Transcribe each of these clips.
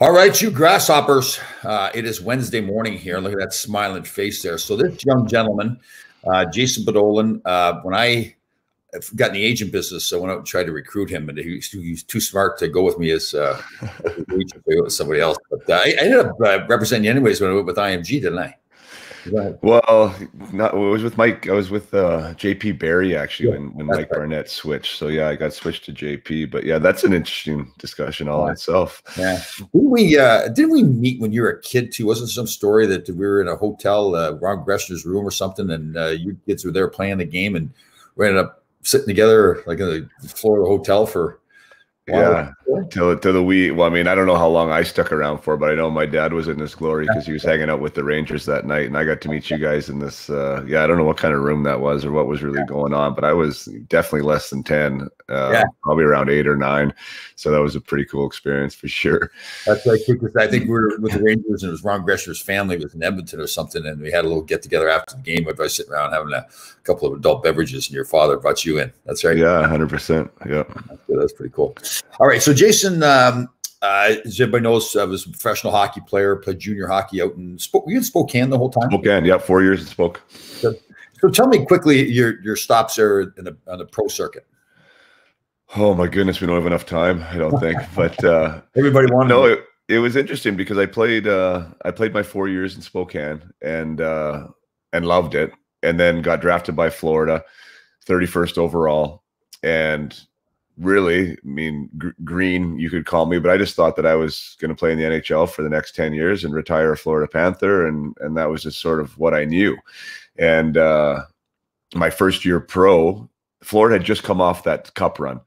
All right, you grasshoppers. Uh, it is Wednesday morning here. Look at that smiling face there. So this young gentleman, uh, Jason Podollan, uh, when I got in the agent business, so I went out and tried to recruit him, and he was too, he was too smart to go with me as uh, somebody else. But uh, I, I ended up uh, representing you anyways when I went with IMG, didn't I? Well, not I was with Mike. I was with uh, JP Barry actually yeah, when, when Mike right. Barnett switched. So yeah, I got switched to JP. But yeah, that's an interesting discussion all yeah. itself. Yeah. Didn't we uh didn't we meet when you were a kid too? Wasn't some story that we were in a hotel, uh, Ron Greschner's room or something, and uh, you kids were there playing the game, and we ended up sitting together like in the floor of the hotel for yeah, till till the wee. Well, I mean, I don't know how long I stuck around for, but I know my dad was in this glory because he was hanging out with the Rangers that night, and I got to meet you guys in this. Uh, yeah, I don't know what kind of room that was or what was really going on, but I was definitely less than ten, uh, yeah. probably around eight or nine. So that was a pretty cool experience for sure. That's right, because I think we were with the Rangers, and it was Ron Greschner's family was in Edmonton or something, and we had a little get together after the game. I was sitting around having a couple of adult beverages, and your father brought you in. That's right. Yeah, hundred percent. Yeah, that's pretty cool. All right, so Jason, um, uh, as everybody knows, I was a professional hockey player, played junior hockey out in Sp- were you in Spokane the whole time? Spokane, yeah, four years in Spokane. So, so tell me quickly your your stops there in the, on the pro circuit. Oh my goodness, we don't have enough time. I don't think, but uh, everybody wanted. No, it, it was interesting because I played uh, I played my four years in Spokane and uh, and loved it, and then got drafted by Florida, thirty first overall, and really, I mean, g- green, you could call me, but I just thought that I was going to play in the NHL for the next 10 years and retire a Florida Panther. And, and that was just sort of what I knew. And uh, my first year pro, Florida had just come off that cup run.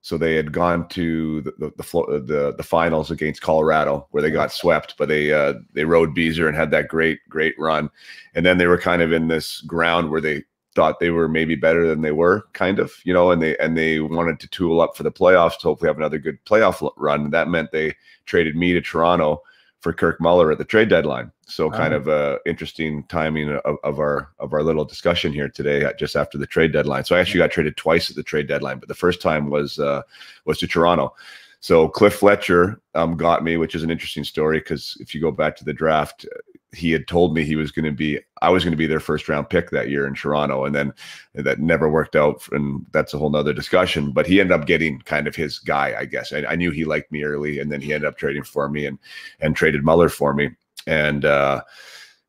So they had gone to the the, the the, the, finals against Colorado where they got swept, but they uh, they rode Beezer and had that great great run, and then they were kind of in this ground where they thought they were maybe better than they were, kind of, you know, and they and they wanted to tool up for the playoffs to hopefully have another good playoff run. And that meant they traded me to Toronto for Kirk Muller at the trade deadline. So kind of uh, interesting timing of, of, our of our little discussion here today, uh, just after the trade deadline. So I actually got traded twice at the trade deadline, but the first time was uh, was to Toronto. So Cliff Fletcher um, got me, which is an interesting story because if you go back to the draft, he had told me he was going to be I was going to be their first round pick that year in Toronto, and then that never worked out, and that's a whole nother discussion. But he ended up getting kind of his guy, I guess. I, I knew he liked me early, and then he ended up trading for me and and traded Muller for me, and uh,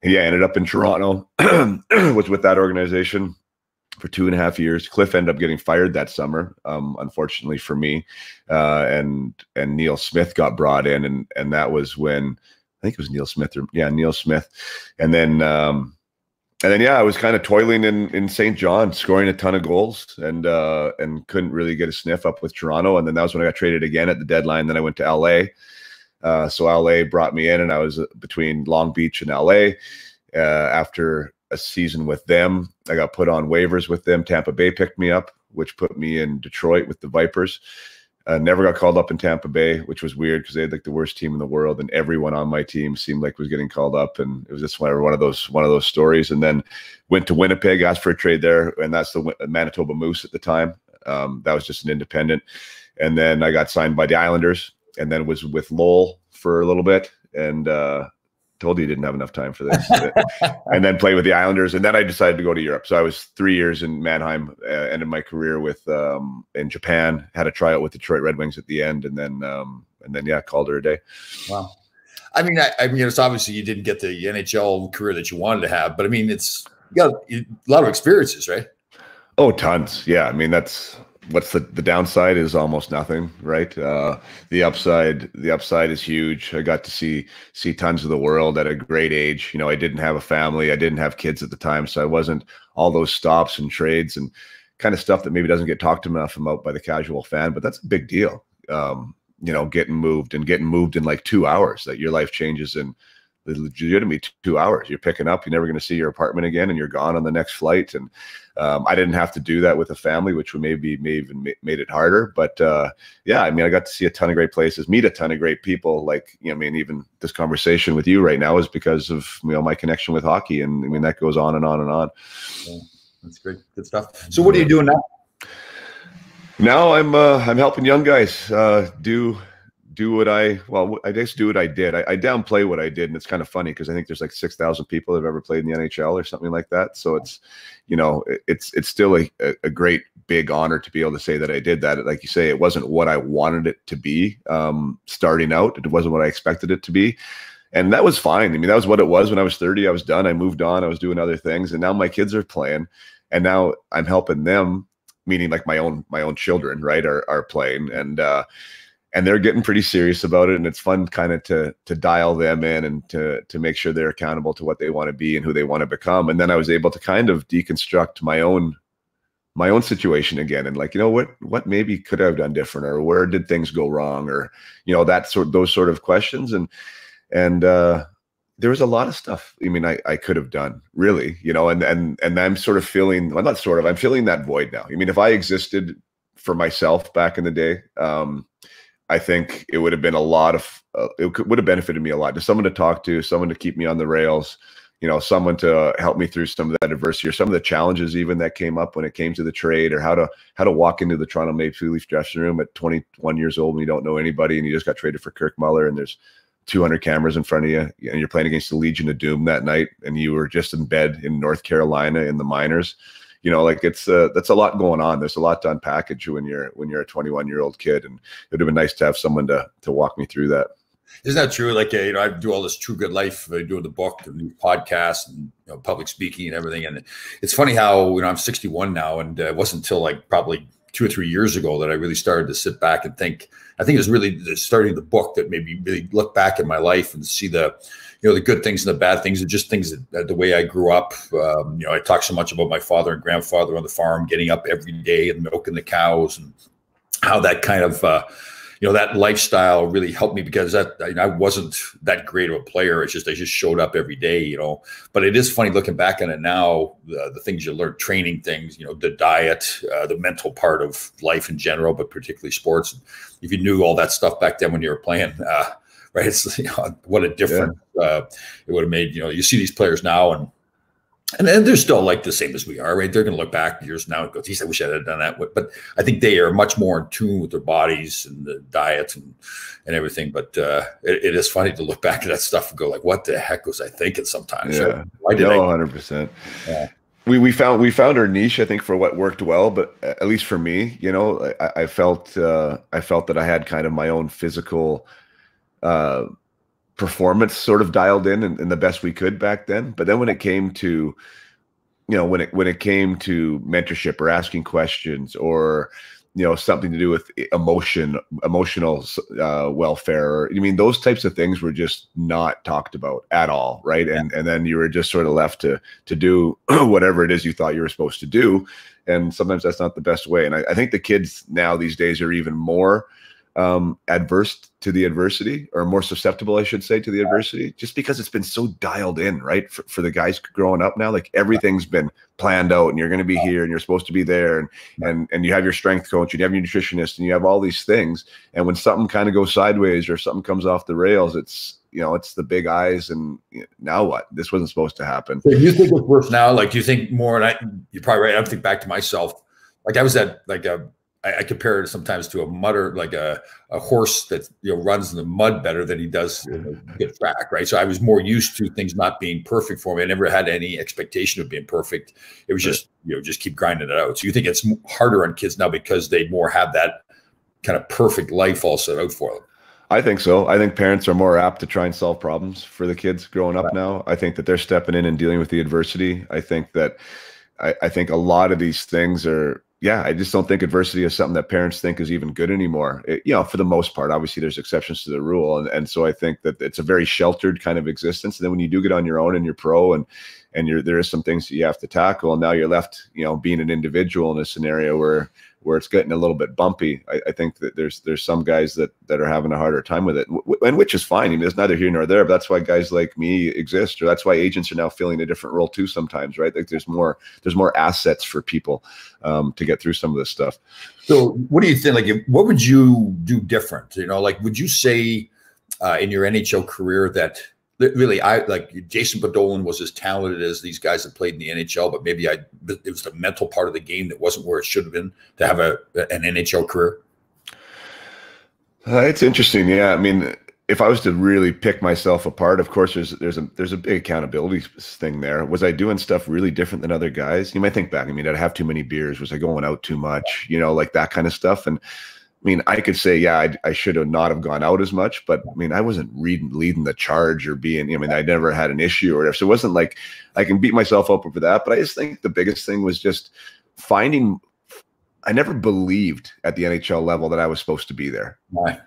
yeah, ended up in Toronto, was with that organization for two and a half years. Cliff ended up getting fired that summer, um, unfortunately for me, uh, and and Neil Smith got brought in, and and that was when I think it was Neil Smith or yeah, Neil Smith. And then um and then yeah, I was kind of toiling in in St. John, scoring a ton of goals and uh and couldn't really get a sniff up with Toronto. And then that was when I got traded again at the deadline. Then I went to LA. Uh, so LA brought me in and I was between Long Beach and LA. Uh, after a season with them, I got put on waivers with them. Tampa Bay picked me up, which put me in Detroit with the Vipers. Uh, never got called up in Tampa Bay, which was weird because they had like the worst team in the world, and everyone on my team seemed like was getting called up, and it was just one of those one of those stories. And then went to Winnipeg, asked for a trade there, and that's the Manitoba Moose at the time. Um, that was just an independent, and then I got signed by the Islanders, and then was with Lowell for a little bit, and uh, told you didn't have enough time for this. and then play with the Islanders. And then I decided to go to Europe. So I was three years in Mannheim, uh, ended my career with um, in Japan, had a tryout with Detroit Red Wings at the end. And then, um, and then, yeah, called her a day. Wow. I mean, I, I mean, it's obviously you didn't get the NHL career that you wanted to have, but I mean, it's you got a lot of experiences, right? Oh, tons. Yeah. I mean, that's what's the the downside is almost nothing, right? Uh, the upside the upside is huge. I got to see see tons of the world at a great age. You know, I didn't have a family, I didn't have kids at the time, so I wasn't all those stops and trades and kind of stuff that maybe doesn't get talked enough about by the casual fan, but that's a big deal. Um, you know, getting moved and getting moved in like two hours, that your life changes in legitimately two hours. You're picking up, you're never going to see your apartment again, and you're gone on the next flight. And um, I didn't have to do that with a family, which would maybe may even made it harder. But uh, yeah, I mean, I got to see a ton of great places, meet a ton of great people. Like you know, I mean, even this conversation with you right now is because of you know my connection with hockey, and I mean that goes on and on and on. Yeah, that's great, good stuff. So, what are you doing now? Now I'm uh, I'm helping young guys uh, do do what I well, I just do what I did. I, I downplay what I did, and it's kind of funny because I think there's like six thousand people that have ever played in the NHL or something like that. So it's, you know, it's it's still a, a great big honor to be able to say that I did that. Like you say, it wasn't what I wanted it to be um, starting out. It wasn't what I expected it to be, and that was fine. I mean, that was what it was when I was thirty. I was done. I moved on. I was doing other things, and now my kids are playing, and now I'm helping them meaning like my own my own children right are, are playing and uh and they're getting pretty serious about it and it's fun kind of to to dial them in and to to make sure they're accountable to what they want to be and who they want to become. And then i was able to kind of deconstruct my own my own situation again and like you know what what maybe could i have done different or where did things go wrong or you know that sort those sort of questions. And and uh there was a lot of stuff i mean i i could have done really you know and and and i'm sort of feeling well not sort of i'm feeling that void now. I mean if i existed for myself back in the day um I think it would have been a lot of uh, it could, would have benefited me a lot. Just someone to talk to, someone to keep me on the rails, you know, someone to help me through some of that adversity or some of the challenges even that came up when it came to the trade or how to how to walk into the Toronto Maple Leaf dressing room at 21 years old and you don't know anybody and you just got traded for Kirk Muller and there's 200 cameras in front of you and you're playing against the Legion of Doom that night and you were just in bed in North Carolina in the minors you know, like it's uh, that's a lot going on. There's a lot to unpackage when you're when you're a 21 year old kid, and it would have been nice to have someone to to walk me through that. Isn't that true? Like, uh, you know, I do all this True Grit Life, I do the book, the podcast, and you know, public speaking and everything. And it's funny how you know I'm 61 now, and uh, it wasn't until like probably two or three years ago that I really started to sit back and think. I think it was really starting the book that made me really look back at my life and see the you know the good things and the bad things and just things that, the way I grew up. Um, you know, I talk so much about my father and grandfather on the farm, getting up every day and milking the cows, and how that kind of uh, you know that lifestyle really helped me because that I wasn't that great of a player. It's just I just showed up every day, you know. But it is funny looking back on it now. The, the things you learn, training things, you know, the diet, uh, the mental part of life in general, but particularly sports. If you knew all that stuff back then when you were playing, uh, right? It's you know, what a difference yeah. uh, it would have made. You know, you see these players now, and and then they're still like the same as we are, right? They're going to look back years now and go, "Geez, I wish I had done that." But I think they are much more in tune with their bodies and the diet and and everything. But uh, it, it is funny to look back at that stuff and go, "Like, what the heck was I thinking?" Sometimes, yeah, why did no, hundred percent. We, we found we found our niche I think for what worked well but at least for me you know I, I felt uh, I felt that I had kind of my own physical uh, performance sort of dialed in and, and the best we could back then. But then when it came to, you know, when it when it came to mentorship or asking questions or you know something to do with emotion emotional uh, welfare or, i mean those types of things were just not talked about at all right yeah. and and then you were just sort of left to to do whatever it is you thought you were supposed to do and sometimes that's not the best way and I, I think the kids now these days are even more um, adverse to the adversity or more susceptible, I should say, to the adversity, just because it's been so dialed in, right? For, for the guys growing up now, like everything's been planned out and you're going to be here and you're supposed to be there and, and, and you have your strength coach and you have your nutritionist and you have all these things. And when something kind of goes sideways or something comes off the rails, it's, you know, it's the big eyes and you know, now what? This wasn't supposed to happen. So you think it's worse now? Like, do you think more? And I, you're probably right. I think back to myself. Like I was at like a I, I, compare it sometimes to a mutter, like a, a horse that you know runs in the mud better than he does get track, right? So I was more used to things not being perfect for me. I never had any expectation of being perfect. It was just you know just keep grinding it out. So you think it's harder on kids now because they more have that kind of perfect life all set out for them. I think so. I think parents are more apt to try and solve problems for the kids growing up right. now. I think that they're stepping in and dealing with the adversity. I think that I, I think a lot of these things are yeah, I just don't think adversity is something that parents think is even good anymore. It, you know, for the most part, obviously there's exceptions to the rule, and and so I think that it's a very sheltered kind of existence. And then when you do get on your own and you're pro and and you're there is some things that you have to tackle, and now you're left, you know, being an individual in a scenario where where it's getting a little bit bumpy. I, I, think that there's there's some guys that that are having a harder time with it, and which is fine. I mean, it's neither here nor there. But that's why guys like me exist, or that's why agents are now filling a different role too. Sometimes, right? Like there's more there's more assets for people um, to get through some of this stuff. So, what do you think? Like, what would you do different? You know, like, would you say uh, in your NHL career that really I like Jason Podollan was as talented as these guys that played in the NHL, but maybe I it was the mental part of the game that wasn't where it should have been to have a an NHL career. Uh, it's interesting. Yeah. I mean, if I was to really pick myself apart, of course, there's there's a there's a big accountability thing there. Was I doing stuff really different than other guys? You might think back. I mean, did I have too many beers? Was I going out too much? You know, like that kind of stuff. And I mean, I could say, yeah, I, I should have not have gone out as much, but I mean, I wasn't reading, leading the charge or being. I mean, I never had an issue or whatever. So it wasn't like I can beat myself up over that. But I just think the biggest thing was just finding. I never believed at the NHL level that I was supposed to be there. Right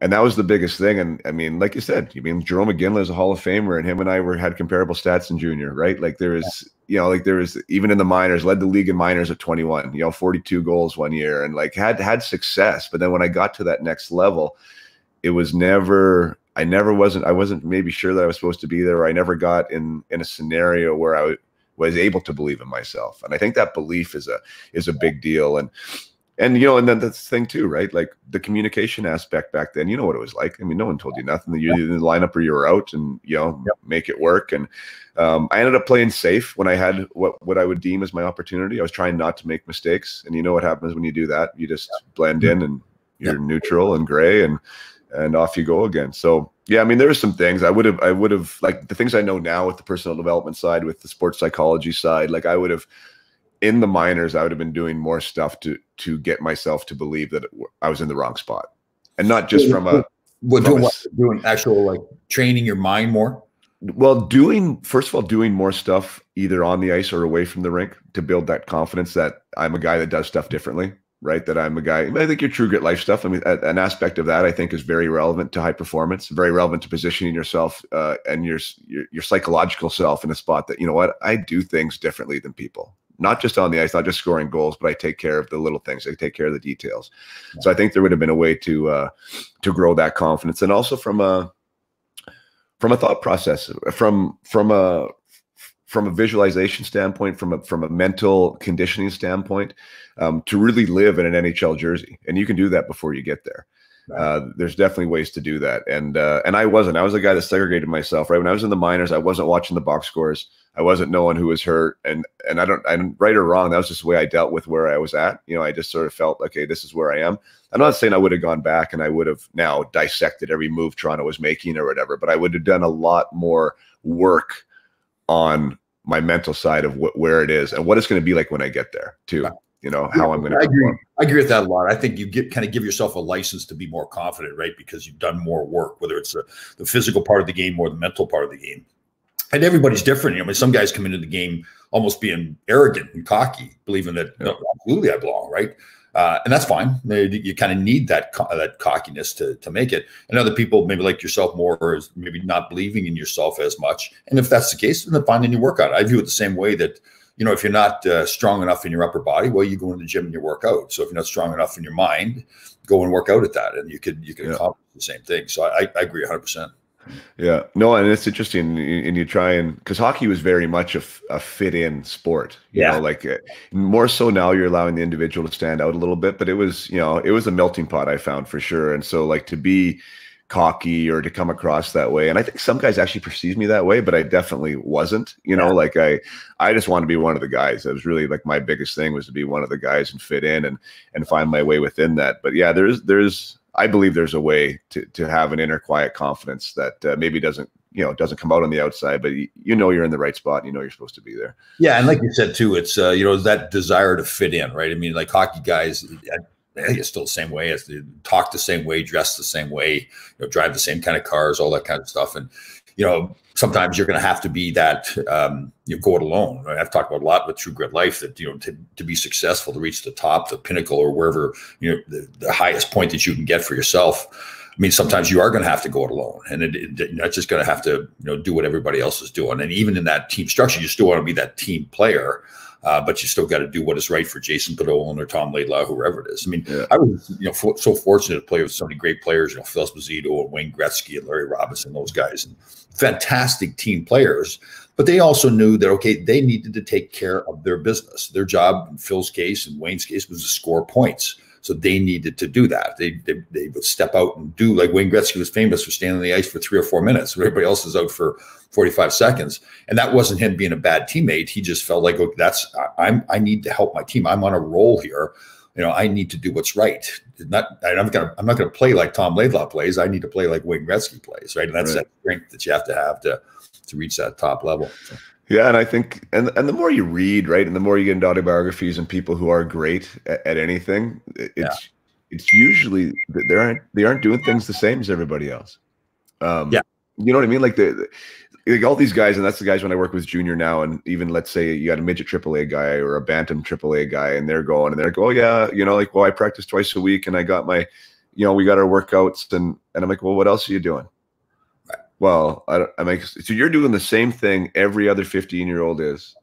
and that was the biggest thing. And I mean, like you said, I mean, Jarome Iginla is a Hall of Famer, and him and I were had comparable stats in junior, right? Like there is, you know, like there was even in the minors, led the league in minors at 21, you know, 42 goals one year, and like had had success. But then when I got to that next level, it was never. I never wasn't. I wasn't maybe sure that I was supposed to be there. I never got in in a scenario where I was able to believe in myself, and I think that belief is a is a big deal. And and you know, and then that's the thing too, right? Like the communication aspect back then, you know what it was like. I mean, no one told you nothing. You either in the lineup or you were out, and you know, yep. make it work. And um, I ended up playing safe when I had what what I would deem as my opportunity. I was trying not to make mistakes, and you know what happens when you do that? You just yep. blend in, and you're neutral and gray, and and off you go again. So yeah, I mean, there are some things I would have, I would have like the things I know now with the personal development side, with the sports psychology side, like I would have in the minors, I would have been doing more stuff to to get myself to believe that I was in the wrong spot, and not just from a what doing what doing actual like training your mind more. Well, doing first of all, doing more stuff either on the ice or away from the rink to build that confidence that I'm a guy that does stuff differently, right? That I'm a guy. I think your true grit life stuff. I mean, an aspect of that I think is very relevant to high performance, very relevant to positioning yourself uh, and your, your your psychological self in a spot that you know what I do things differently than people not just on the ice, not just scoring goals, but I take care of the little things. I take care of the details. Yeah. So I think there would have been a way to uh, to grow that confidence, and also from a from a thought process, from from a from a visualization standpoint, from a from a mental conditioning standpoint, um, to really live in an NHL jersey, and you can do that before you get there. Uh, there's definitely ways to do that, and uh, and I wasn't. I was a guy that segregated myself. Right when I was in the minors, I wasn't watching the box scores. I wasn't knowing who was hurt, and and I don't. I'm right or wrong. That was just the way I dealt with where I was at. You know, I just sort of felt okay. This is where I am. I'm not saying I would have gone back and I would have now dissected every move Toronto was making or whatever, but I would have done a lot more work on my mental side of wh- where it is and what it's going to be like when I get there too you know how I'm going to. I agree. I agree with that a lot. I think you get kind of give yourself a license to be more confident, right? Because you've done more work, whether it's the, the physical part of the game or the mental part of the game. And everybody's different. You know, I mean, some guys come into the game almost being arrogant and cocky, believing that yeah. no, absolutely I belong, right? Uh, and that's fine. You kind of need that that cockiness to to make it. And other people, maybe like yourself, more is maybe not believing in yourself as much. And if that's the case, then fine, then you work on. I view it the same way that you know, if you're not uh, strong enough in your upper body, well, you go in the gym and you work out. So if you're not strong enough in your mind, go and work out at that, and you could you can yeah. accomplish the same thing. So I, I agree 100. percent yeah, no, and it's interesting, and you try and because hockey was very much a, a fit-in sport. You yeah, know, like uh, more so now you're allowing the individual to stand out a little bit, but it was you know it was a melting pot I found for sure, and so like to be cocky or to come across that way. And I think some guys actually perceive me that way, but I definitely wasn't. You know, yeah. like I I just want to be one of the guys. That was really like my biggest thing was to be one of the guys and fit in and and find my way within that. But yeah, there's there's I believe there's a way to to have an inner quiet confidence that uh, maybe doesn't you know doesn't come out on the outside but you, know you're in the right spot and you know you're supposed to be there yeah and like you said too it's uh, you know that desire to fit in right i mean like hockey guys you're still the same way as they talk the same way, dress the same way, you know, drive the same kind of cars, all that kind of stuff. And, you know, sometimes you're going to have to be that, um, you go it alone. I've talked about a lot with True Grit Life that, you know, to, to be successful, to reach the top, the pinnacle, or wherever, you know, the, the highest point that you can get for yourself. I mean, sometimes you are going to have to go it alone, and it, it, you're not just going to have to, you know, do what everybody else is doing. And even in that team structure, you still want to be that team player uh, but you still got to do what is right for Jason Podollan or Tom Laidlaw, whoever it is. I mean, yeah. I was you know for, so fortunate to play with so many great players, you know, Phil Esposito and Wayne Gretzky and Larry Robinson, those guys, and fantastic team players. But they also knew that okay, they needed to take care of their business. Their job, in Phil's case and Wayne's case, was to score points. So they needed to do that. They, they, they would step out and do like Wayne Gretzky was famous for standing on the ice for three or four minutes. Everybody else is out for 45 seconds. And that wasn't him being a bad teammate. He just felt like, okay, that's I'm I need to help my team. I'm on a roll here. you know, I need to do what's right. Not, I'm gonna, I'm not gonna play like Tom Laidlaw plays. I need to play like Wayne Gretzky plays, right? And that's right. that strength that you have to have to to reach that top level. So. Yeah, and I think, and and the more you read, right, and the more you get into autobiographies and people who are great at, at anything, it's yeah. it's usually they aren't they aren't doing things the same as everybody else. Um, yeah, you know what I mean? Like the, like all these guys, and that's the guys when I work with junior now, and even let's say you got a midget AAA guy or a bantam AAA guy, and they're going and they're going, oh yeah, you know, like well, I practice twice a week, and I got my, you know, we got our workouts, and and I'm like, well, what else are you doing? Well, I, I mean, so you're doing the same thing every other 15 year old is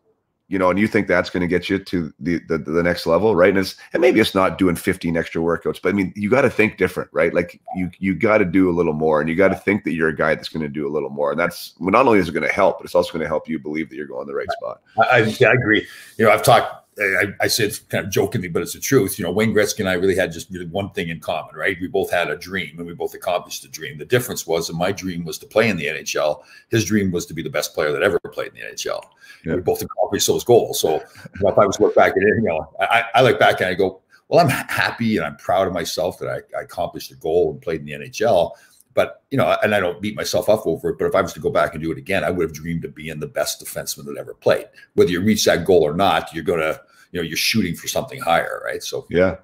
you know, and you think that's going to get you to the, the, the next level, right? And it's and maybe it's not doing 15 extra workouts, but I mean, you got to think different, right? Like you you got to do a little more, and you got to think that you're a guy that's going to do a little more, and that's not only is it going to help, but it's also going to help you believe that you're going the right spot. I, I agree. You know, I've talked I, I said kind of jokingly, but it's the truth. You know, Wayne Gretzky and I really had just one thing in common, right? We both had a dream and we both accomplished the dream. The difference was that my dream was to play in the NHL. His dream was to be the best player that ever played in the NHL. Yeah. We both accomplished those goals. So you know, if I was look back at it, you know, I, I look back and I go, well, I'm happy and I'm proud of myself that I, I accomplished a goal and played in the NHL but you know, and I don't beat myself up over it. But if I was to go back and do it again, I would have dreamed of being the best defenseman that ever played. Whether you reach that goal or not, you're gonna, you know, you're shooting for something higher, right? So yeah.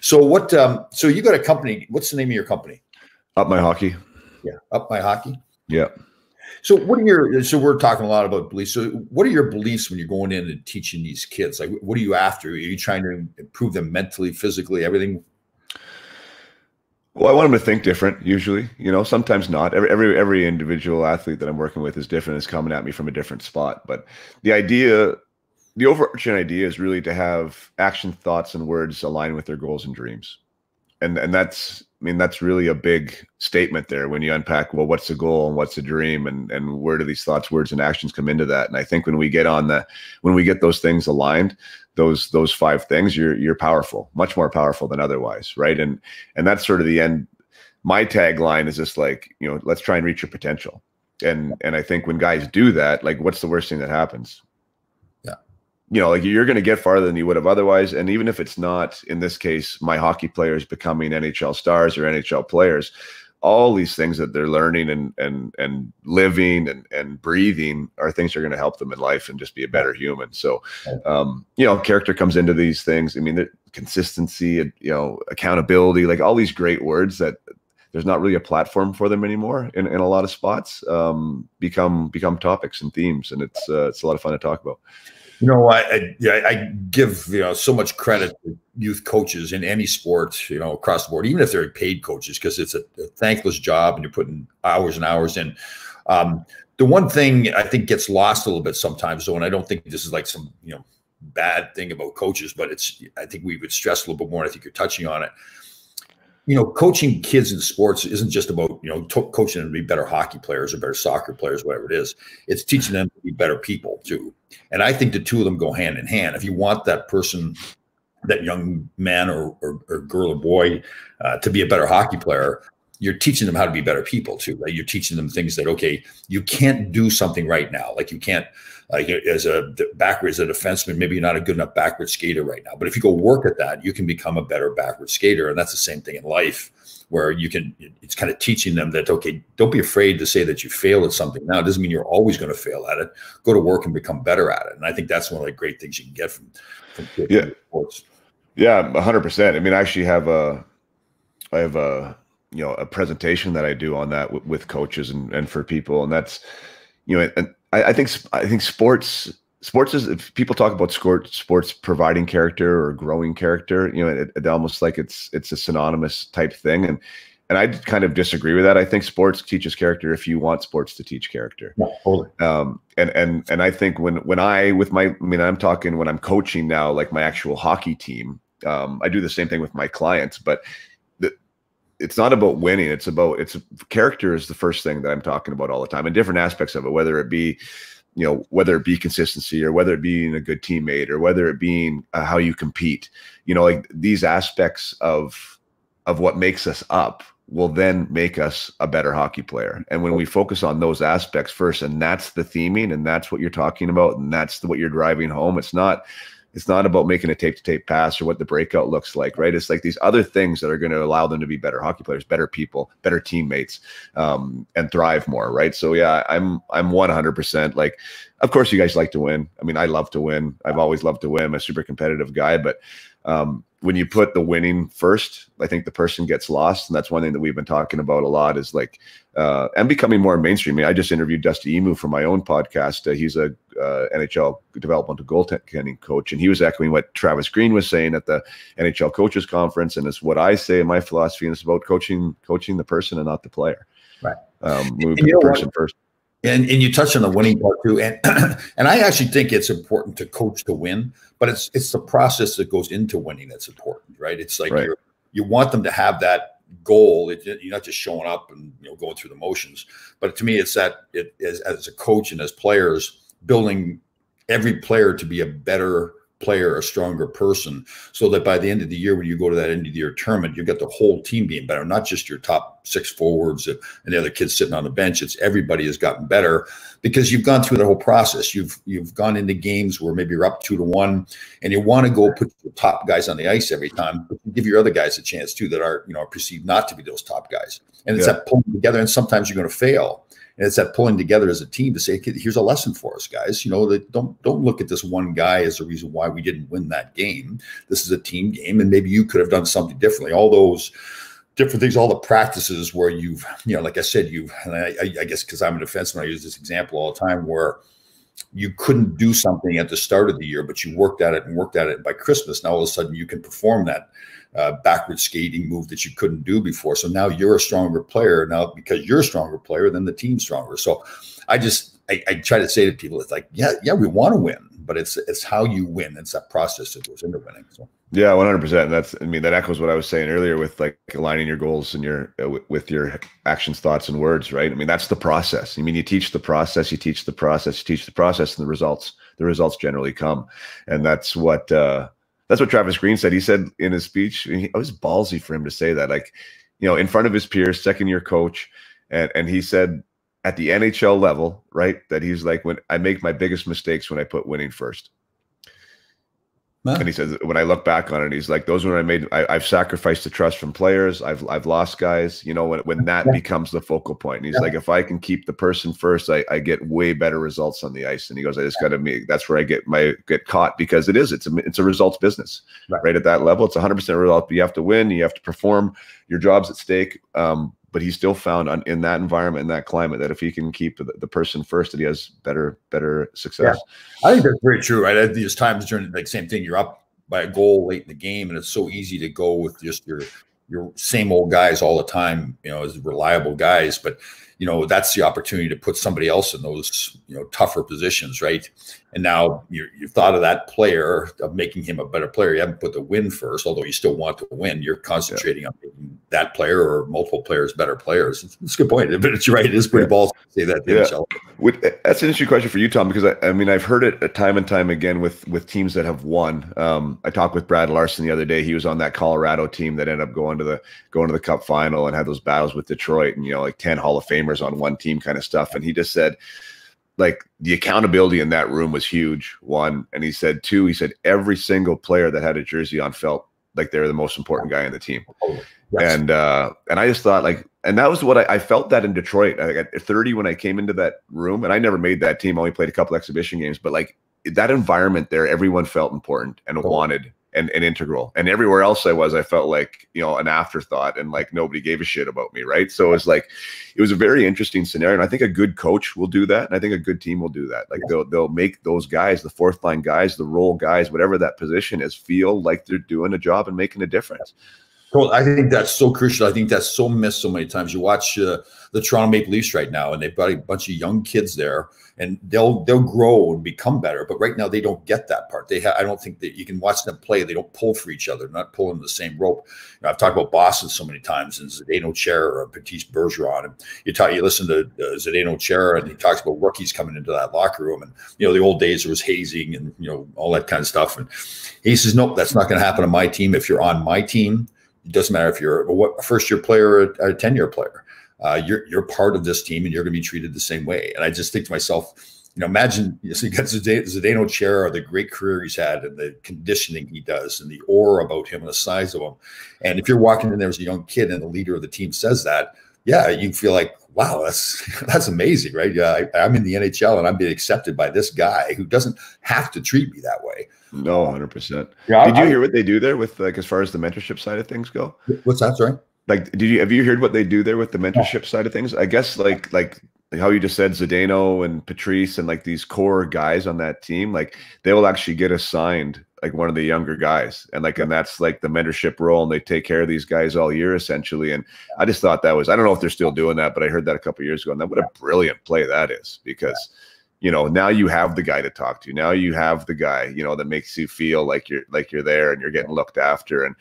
So what? Um, so you got a company. What's the name of your company? Up my hockey. Yeah, up my hockey. Yeah. So what are your? So we're talking a lot about beliefs. So what are your beliefs when you're going in and teaching these kids? Like, what are you after? Are you trying to improve them mentally, physically, everything? Well, I want them to think different. Usually, you know, sometimes not. Every every every individual athlete that I'm working with is different. Is coming at me from a different spot. But the idea, the overarching idea, is really to have action, thoughts, and words align with their goals and dreams. And and that's, I mean, that's really a big statement there when you unpack. Well, what's the goal and what's the dream, and and where do these thoughts, words, and actions come into that? And I think when we get on the, when we get those things aligned, those those five things you're you're powerful much more powerful than otherwise right and and that's sort of the end my tagline is just like you know let's try and reach your potential and and i think when guys do that like what's the worst thing that happens you know like you're going to get farther than you would have otherwise. And even if it's not in this case my hockey players becoming nhl stars or nhl players all these things that they're learning and and and living and and breathing are things that are going to help them in life and just be a better human. So um you know character comes into these things. I mean the consistency you know accountability like all these great words that there's not really a platform for them anymore in, in a lot of spots um become become topics and themes. And it's uh, it's a lot of fun to talk about you know, I, I, I give you know so much credit to youth coaches in any sport, you know, across the board, even if they're paid coaches, because it's a, a, thankless job and you're putting hours and hours in. Um, the one thing I think gets lost a little bit sometimes, though, and I don't think this is like some you know bad thing about coaches, but it's I think we would stress a little bit more. And I think you're touching on it you know, coaching kids in sports isn't just about, you know, coaching them to be better hockey players or better soccer players, whatever it is. It's teaching them to be better people too. And I think the two of them go hand in hand. If you want that person, that young man or, or, or girl or boy uh, to be a better hockey player, you're teaching them how to be better people too, right? You're teaching them things that, okay, you can't do something right now. Like you can't, like as a backwards as a defenseman, maybe you're not a good enough backward skater right now. But if you go work at that, you can become a better backward skater. And that's the same thing in life, where you can. It's kind of teaching them that okay, don't be afraid to say that you fail at something. Now it doesn't mean you're always going to fail at it. Go to work and become better at it. And I think that's one of the great things you can get from, from yeah. sports. Yeah, hundred percent. I mean, I actually have a, I have a you know a presentation that I do on that w- with coaches and and for people, and that's you know and I, I think I think sports sports is if people talk about sport, sports providing character or growing character you know it, it, almost like it's it's a synonymous type thing. And and i kind of disagree with that. I think sports teaches character if you want sports to teach character. Yeah, totally. um and and and i think when when i with my i mean i'm talking when i'm coaching now like my actual hockey team um i do the same thing with my clients but it's not about winning. It's about it's character is the first thing that I'm talking about all the time, and different aspects of it, whether it be you know whether it be consistency or whether it being a good teammate or whether it being uh, how you compete you know like these aspects of of what makes us up will then make us a better hockey player and when we focus on those aspects first and that's the theming and that's what you're talking about and that's the, what you're driving home it's not It's not about making a tape to tape pass or what the breakout looks like, right? It's like these other things that are going to allow them to be better hockey players, better people, better teammates, um, and thrive more, right? So yeah, I'm I'm 100% like. Of course, you guys like to win. I mean, I love to win. I've always loved to win. I'm a super competitive guy, but um, when you put the winning first, I think the person gets lost, and that's one thing that we've been talking about a lot. Is like uh, and becoming more mainstream. I, mean, I just interviewed Dusty Imoo for my own podcast. Uh, he's a uh, NHL developmental goaltending coach, and he was echoing what Travis Green was saying at the NHL coaches conference, and it's what I say in my philosophy, and it's about coaching coaching the person and not the player. Right. Um, move the person what? first. And, and you touched on the winning part too, and and I actually think it's important to coach to win, but it's it's the process that goes into winning that's important, right? It's like right. you want them to have that goal. It, you're not just showing up and you know going through the motions, but to me, it's that it as as a coach and as players building every player to be a better player, a stronger person, so that by the end of the year, when you go to that end of the year tournament, you've got the whole team being better, not just your top six forwards and the other kids sitting on the bench. It's everybody has gotten better because you've gone through the whole process. You've you've gone into games where maybe you're up two to one, and you want to go put the top guys on the ice every time, but give your other guys a chance too that are you know perceived not to be those top guys. And it's yeah. that pulling together, and sometimes you're going to fail and it's that pulling together as a team to say, here's a lesson for us, guys. You know, that don't don't look at this one guy as the reason why we didn't win that game. This is a team game, and maybe you could have done something differently. All those different things, all the practices where you've, you know, like I said, you've, and I, I guess because I'm a defenseman, I use this example all the time where you couldn't do something at the start of the year, but you worked at it and worked at it. And by Christmas, now all of a sudden you can perform that uh, backward skating move that you couldn't do before. So now you're a stronger player now because you're a stronger player, then the team's stronger. So I just I, I try to say to people, it's like, yeah, yeah, we want to win, but it's it's how you win. It's that process that goes into winning. So yeah, one hundred percent. And that's I mean that echoes what I was saying earlier with like aligning your goals and your uh, with your actions, thoughts, and words. Right. I mean that's the process. I mean you teach the process, you teach the process, you teach the process, and the results the results generally come, and that's what. uh that's what Travis Green said. He said in his speech, it was ballsy for him to say that, like, you know, in front of his peers, second year coach, and and he said at the NHL level, right, that he's like, when I make my biggest mistakes when I put winning first. And he says, when I look back on it, he's like, those when I made, I, have sacrificed the trust from players. I've, I've lost guys, you know, when, when that yeah. becomes the focal point. And he's yeah. like, if I can keep the person first, I, I get way better results on the ice. And he goes, I just got to make, that's where I get my, get caught because it is, it's a, it's a results business right, right at that level. It's hundred percent result. You have to win. You have to perform your job's at stake. Um, but he still found on, in that environment, in that climate, that if he can keep the, the person first, that he has better better success. Yeah. I think that's very true. Right, at these times during like same thing, you're up by a goal late in the game, and it's so easy to go with just your your same old guys all the time, you know, as reliable guys. But you know, that's the opportunity to put somebody else in those, you know, tougher positions, right? And now you have thought of that player of making him a better player. You haven't put the win first, although you still want to win. You're concentrating yeah. on making that player or multiple players better players. It's, it's a good point, but it's right. It is pretty yeah. balls to say that. Yeah. that's an interesting question for you, Tom, because I, I, mean I've heard it time and time again with with teams that have won. Um, I talked with Brad Larsen the other day. He was on that Colorado team that ended up going to the going to the Cup final and had those battles with Detroit and you know like ten Hall of Famers on one team kind of stuff. And he just said like the accountability in that room was huge. One, and he said two. He said every single player that had a jersey on felt like they were the most important guy in the team. Yes. And uh, and I just thought like, and that was what I, I felt that in Detroit. Like at 30 when I came into that room, and I never made that team. I only played a couple exhibition games, but like that environment there, everyone felt important and wanted and, and integral. And everywhere else I was, I felt like, you know, an afterthought and like nobody gave a shit about me. Right. So it was like, it was a very interesting scenario. And I think a good coach will do that. And I think a good team will do that. Like they'll, they'll make those guys, the fourth line guys, the role guys, whatever that position is, feel like they're doing a job and making a difference. Well, I think that's so crucial. I think that's so missed so many times. You watch uh, the Toronto Maple Leafs right now, and they've got a bunch of young kids there, and they'll they'll grow and become better. But right now, they don't get that part. They ha- I don't think that you can watch them play. They don't pull for each other. They're not pulling the same rope. You know, I've talked about Boston so many times, and Zdeno Chara or Patrice Bergeron, and you talk, you listen to uh, Zdeno Chara, and he talks about rookies coming into that locker room, and you know the old days there was hazing and you know all that kind of stuff, and he says, nope, that's not going to happen on my team. If you're on my team doesn't matter if you're a first year player or a 10 year player. Uh, you're you're part of this team and you're going to be treated the same way. And I just think to myself, you know, imagine so you got Zdeno Chara, the great career he's had, and the conditioning he does, and the aura about him, and the size of him. And if you're walking in there as a young kid, and the leader of the team says that, yeah, you feel like, wow, that's that's amazing, right? Yeah, I, am in the NHL and I'm being accepted by this guy who doesn't have to treat me that way. No, hundred percent. Yeah, did I, you hear what they do there with like as far as the mentorship side of things go? What's that? Sorry. Like, did you have you heard what they do there with the mentorship side of things? I guess like like how you just said Zdeno and Patrice and like these core guys on that team, like they will actually get assigned like one of the younger guys and like and that's like the mentorship role and they take care of these guys all year essentially and i just thought that was i don't know if they're still doing that but i heard that a couple years ago and that what a brilliant play that is because you know now you have the guy to talk to now you have the guy you know that makes you feel like you're like you're there and you're getting looked after and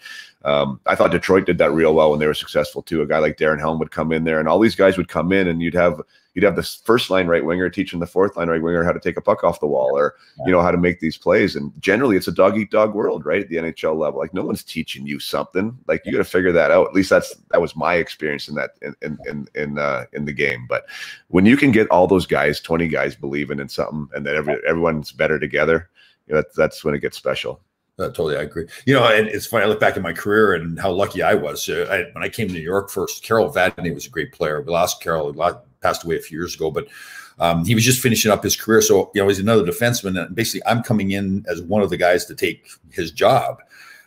um, i thought detroit did that real well when they were successful too a guy like darren helm would come in there and all these guys would come in and you'd have you'd have the first line right winger teaching the fourth line right winger how to take a puck off the wall or you know how to make these plays. And generally, it's a dog eat dog world, right? At the NHL level, like no one's teaching you something. Like you got to figure that out. At least that's that was my experience in that in in in in, uh, in the game. But when you can get all those guys, twenty guys believing in something, and that every everyone's better together, you know, that's that's when it gets special. Uh, totally, I agree. You know, and it's funny. I look back at my career and how lucky I was. Uh, I, when I came to New York first, Carol Vadnais was a great player. We lost Carol passed away a few years ago, but um, he was just finishing up his career. So, you know, he's another defenseman. And basically, I'm coming in as one of the guys to take his job.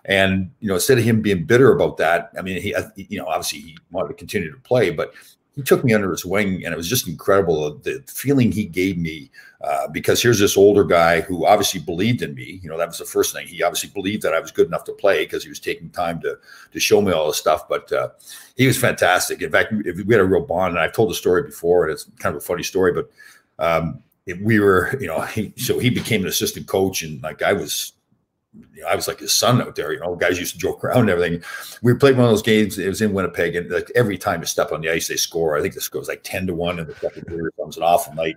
And, you know, instead of him being bitter about that, I mean, he, you know, obviously he wanted to continue to play, but he took me under his wing and it was just incredible uh, the feeling he gave me uh, because here's this older guy who obviously believed in me you know that was the first thing. He obviously believed that i was good enough to play because he was taking time to to show me all this stuff but uh, he was fantastic. In fact we had a real bond and i've told the story before and it's kind of a funny story but um, we were you know he, so he became an assistant coach and like i was you know, I was like his son out there. You know, guys used to joke around and everything. We played one of those games. It was in Winnipeg, and like every time you step on the ice, they score. I think this goes like ten to one in the second period. It was an awful night.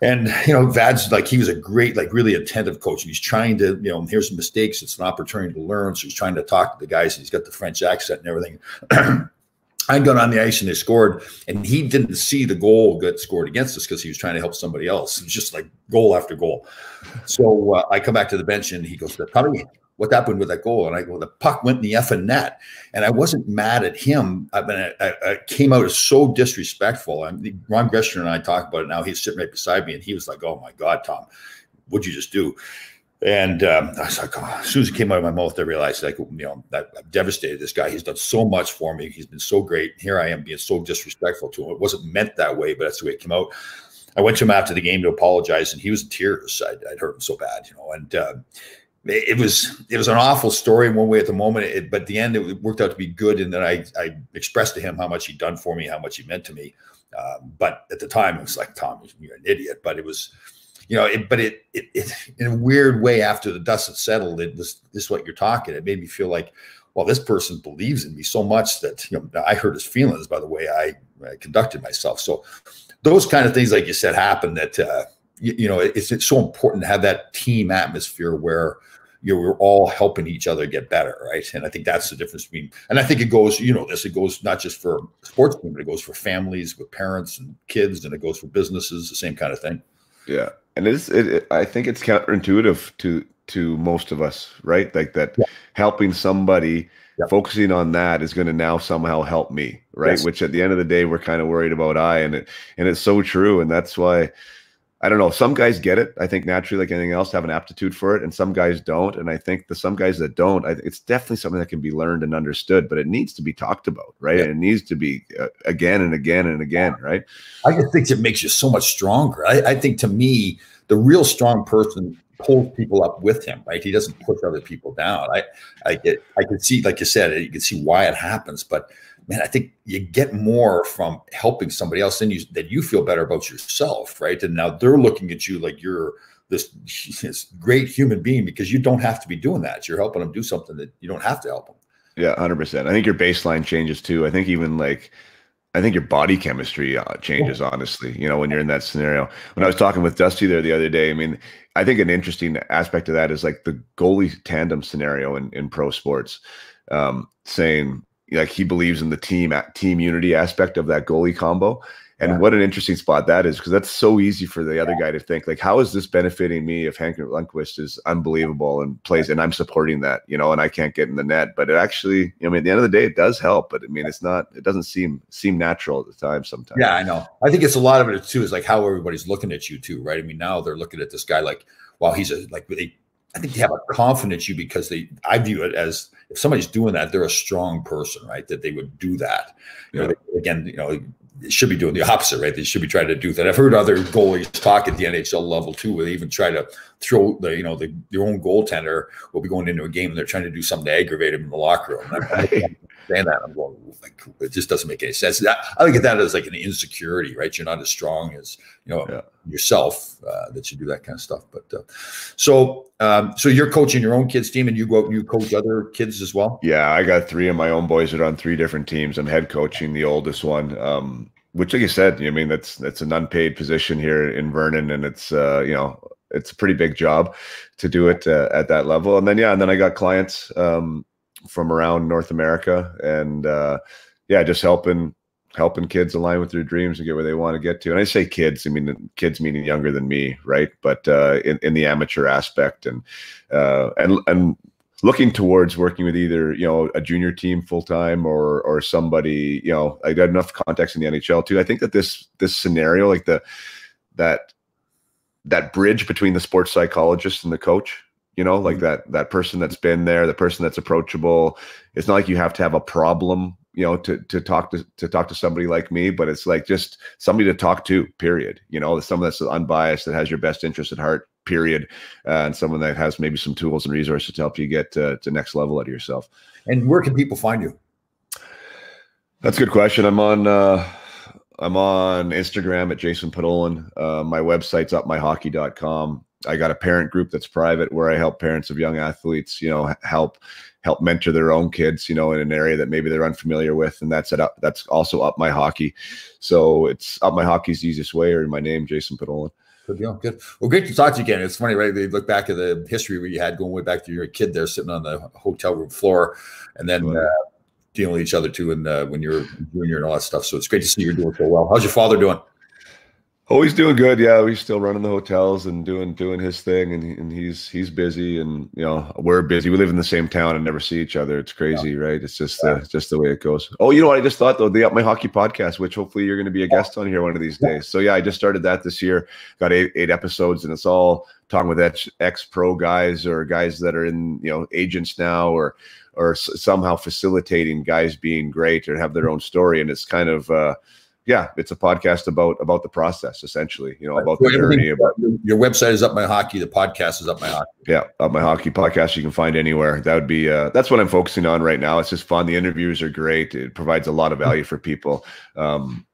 And you know, Vad's like he was a great, like really attentive coach, and he's trying to, you know, here's mistakes. It's an opportunity to learn. So he's trying to talk to the guys. He's got the French accent and everything. I got on the ice and they scored, and he didn't see the goal get scored against us because he was trying to help somebody else. It was just like goal after goal. So uh, I come back to the bench and he goes, "Tommy, what happened with that goal?" And I go, "The puck went in the effing net." And I wasn't mad at him. I mean, I, I came out as so disrespectful. I mean, Ron Greschner and I talk about it now. He's sitting right beside me, and he was like, "Oh my God, Tom, what'd you just do?" And um, I was like, oh, as soon as it came out of my mouth, I realized, like, you know, that I'm devastated. This guy, he's done so much for me. He's been so great. Here I am being so disrespectful to him. It wasn't meant that way, but that's the way it came out. I went to him after the game to apologize, and he was in tears. I'd, I'd hurt him so bad, you know. And uh, it, was it was an awful story in one way at the moment, it, but the end it worked out to be good. And then I I expressed to him how much he'd done for me, how much he meant to me. Uh, but at the time, it was like, Tom, you're an idiot. But it was you know, it, but it, it, it, in a weird way, after the dust had settled, it was this is what you're talking. It made me feel like, well, this person believes in me so much that you know I hurt his feelings by the way I, I conducted myself. So those kind of things, like you said, happen. That uh, you, you know, it's, it's so important to have that team atmosphere where you know, we're all helping each other get better, right? And I think that's the difference between, and I think it goes, you know, this, it goes not just for sports team, but it goes for families with parents and kids, and it goes for businesses, the same kind of thing. Yeah and it's it, it, i think it's counterintuitive to to most of us right like that yeah. helping somebody yeah. focusing on that is going to now somehow help me right yes. which at the end of the day we're kind of worried about i and it and it's so true and that's why I don't know. Some guys get it. I think naturally, like anything else, have an aptitude for it, and some guys don't. And I think the some guys that don't, I, it's definitely something that can be learned and understood, but it needs to be talked about, right? Yeah. And it needs to be uh, again and again and again, right? I just think it makes you so much stronger. I, I think to me, the real strong person pulls people up with him, right? He doesn't push other people down. I, I get, I can see, like you said, you can see why it happens, but man, I think you get more from helping somebody else than you that you feel better about yourself, right? And now they're looking at you like you're this, this great human being because you don't have to be doing that. You're helping them do something that you don't have to help them. Yeah, hundred percent. I think your baseline changes too. I think even like I think your body chemistry uh, changes, honestly, you know, when you're in that scenario. When I was talking with Dusty there the other day, I mean, I think an interesting aspect of that is like the goalie tandem scenario in, in pro sports, um, saying like he believes in the team at team unity aspect of that goalie combo. And Yeah. what an interesting spot that is because that's so easy for the other guy to think like, how is this benefiting me if Hank Lundqvist is unbelievable and plays and I'm supporting that, you know, and I can't get in the net. But it actually, I mean, at the end of the day, it does help. But I mean, it's not, it doesn't seem seem natural at the time sometimes. Yeah, I know. I think it's a lot of it too is like how everybody's looking at you too, right? I mean, now they're looking at this guy like, wow, he's a like they. I think they have a confidence you because they. I view it as if somebody's doing that, they're a strong person, right? That they would do that. You know, they- again, you know, they should be doing the opposite, right? They should be trying to do that. I've heard other goalies talk at the NHL level too, where they even try to throw the, you know, the, their own goaltender will be going into a game and they're trying to do something to aggravate him in the locker room. And saying that I'm going, like, it just doesn't make any sense. That, I look at that as like an insecurity, right? You're not as strong as you know Yeah. yourself uh, that you do that kind of stuff. But uh, so, um, so you're coaching your own kids team, and you go out and you coach other kids as well. Yeah, I got three of my own boys that are on three different teams. I'm head coaching the oldest one, um, which, like you said, I mean that's that's an unpaid position here in Vernon, and it's uh, you know it's a pretty big job to do it uh, at that level. And then yeah, and then I got clients um, from around North America, and uh, yeah, just helping helping kids align with their dreams and get where they want to get to. And I say kids, I mean kids meaning younger than me, right? But uh, in in the amateur aspect, and uh, and and looking towards working with either you know a junior team full time or or somebody you know I got enough context in the NHL too. I think that this this scenario like the that that bridge between the sports psychologist and the coach you know like that that person that's been there the person that's approachable. It's not like you have to have a problem you know to to talk to to talk to somebody like me but it's like just somebody to talk to period. You know someone that's unbiased that has your best interest at heart period uh, and someone that has maybe some tools and resources to help you get to, to next level out of yourself. And where can people find you? that's a good question. I'm on uh i'm on instagram at jason podollan uh, my website's upmyhockey.com i got a parent group that's private where i help parents of young athletes you know help help mentor their own kids you know in an area that maybe they're unfamiliar with and that's at up that's also up my hockey so it's up my hockey's easiest way or in my name jason podollan Good deal. Good. Well, great to talk to you again. It's funny, right? They look back at the history where you had going way back to your kid there sitting on the hotel room floor, and then uh, dealing with each other too, and uh, when you're junior and all that stuff. So it's great to see you're doing so well. How's your father doing? Oh, he's doing good. Yeah, he's still running the hotels and doing doing his thing, and he- and he's he's busy, and you know we're busy. We live in the same town and never see each other. It's crazy, right? It's just uh, just the way it goes. Oh, you know what? I just thought though, the Up My Hockey podcast, which hopefully you're going to be a guest on here one of these days. So yeah, I just started that this year. Got eight eight episodes, and it's all talking with ex ex pro guys or guys that are in you know agents now or or s- somehow facilitating guys being great or have their own story, and it's kind of. uh yeah, it's a podcast about about the process, essentially. You know, about the So journey. About your, your website is up my hockey. The podcast is up my hockey. yeah, up my hockey podcast. You can find anywhere. That would be uh, that's what I'm focusing on right now. It's just fun. The interviews are great. It provides a lot of value for people. Um,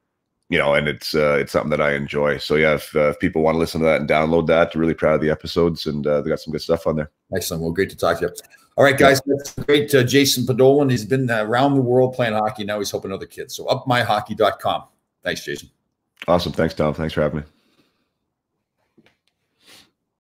you know, and it's uh, it's something that I enjoy. So yeah, if, uh, if people want to listen to that and download that, really proud of the episodes, and uh, they got some good stuff on there. Excellent. Well, great to talk to you. All right, guys, that's great. Uh, Jason Podollan, he's been around the world playing hockey. Now he's helping other kids. So upmyhockey.com. Thanks, Jason. Awesome. Thanks, Tom. Thanks for having me.